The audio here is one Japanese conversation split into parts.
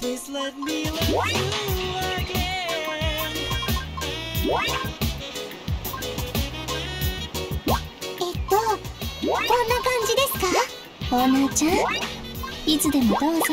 Please let me love you again. えっとこんな感じですかオーナーちゃんいつでもどうぞ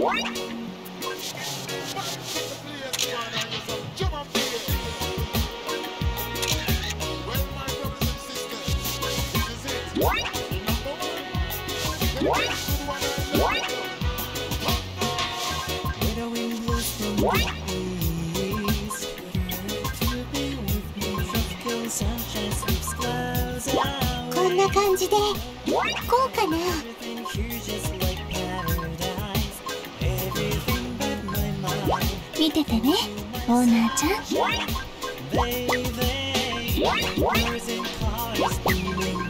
Widowing こんな感じでこうかな。見ててね、オーナーちゃん。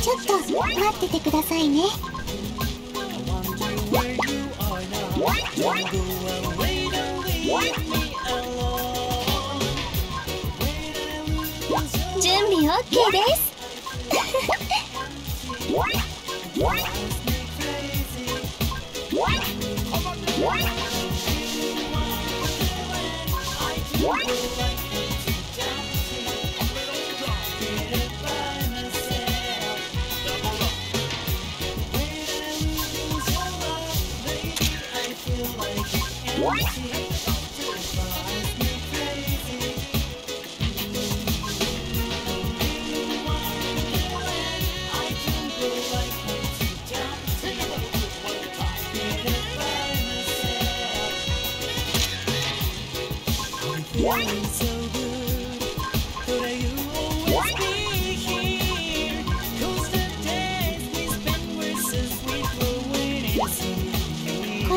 ちょっと待っててくださいね。準備 OK です。What? こ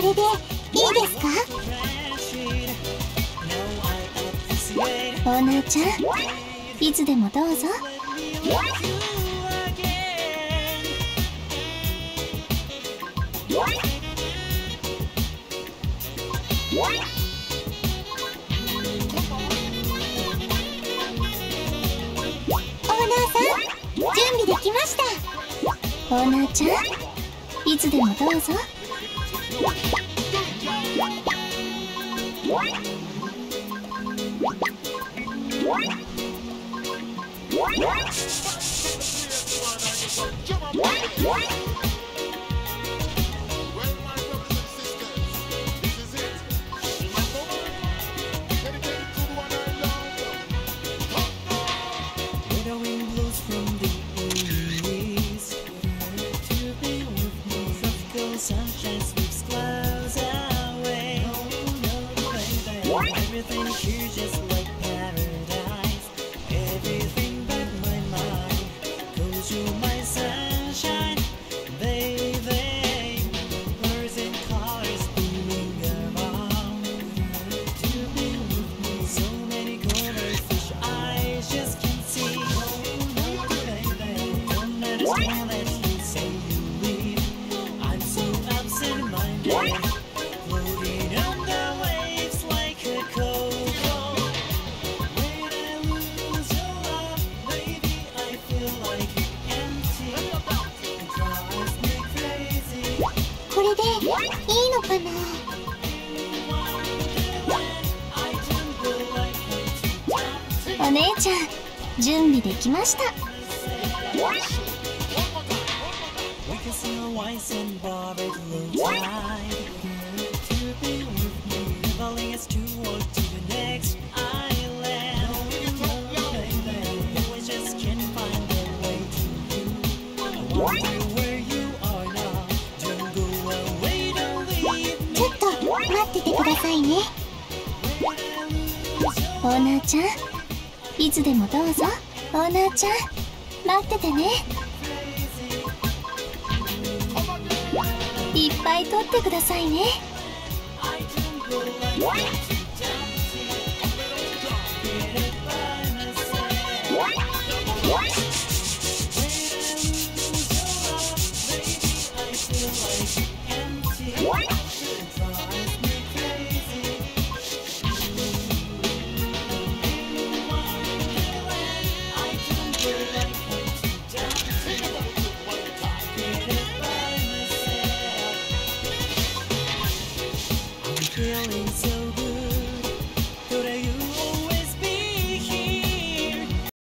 れで appreciate オーちゃんいつでもどうぞ。オーナーさん準備できました。オーナーちゃんいつでもどうぞ。Everything お姉ちゃん準備できました。One more twice on borrowed low tide. To be with me, traveling is to walk to the next island. No, baby, we just can't find a way to you. I wonder where you are now. Don't go away, don't leave me. ちょっと待っててくださいねオーナーちゃんいつでもどうぞオーナーちゃん待っててねいっぱい取ってくださいね。